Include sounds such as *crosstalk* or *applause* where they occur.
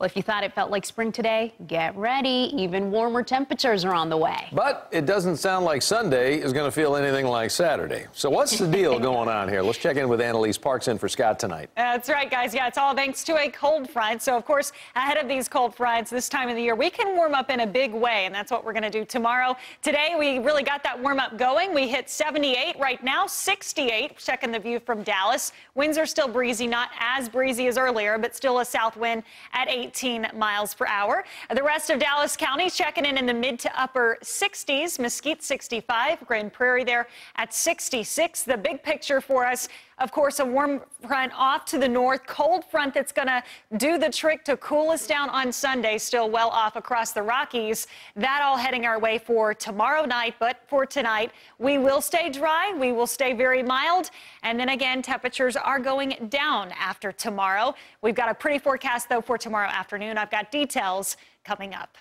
Well, if you thought it felt like spring today, get ready. Even warmer temperatures are on the way. But it doesn't sound like Sunday is going to feel anything like Saturday. So what's the deal *laughs* going on here? Let's check in with Annalise Parks in for Scott tonight. That's right, guys. Yeah, it's all thanks to a cold front. So, of course, ahead of these cold fronts this time of the year, we can warm up in a big way, and that's what we're going to do tomorrow. Today, we really got that warm up going. We hit 78 right now, 68. Checking the view from Dallas. Winds are still breezy, not as breezy as earlier, but still a south wind at 8. 18 miles per hour. The rest of Dallas County checking in in the mid to upper 60s. Mesquite 65, Grand Prairie there at 66. The big picture for us, of course, a warm front off to the north, cold front that's going to do the trick to cool us down on Sunday, still well off across the Rockies. That all heading our way for tomorrow night, but for tonight, we will stay dry. We will stay very mild. And then again, temperatures are going down after tomorrow. We've got a pretty forecast, though, for tomorrow afternoon. I've got details coming up.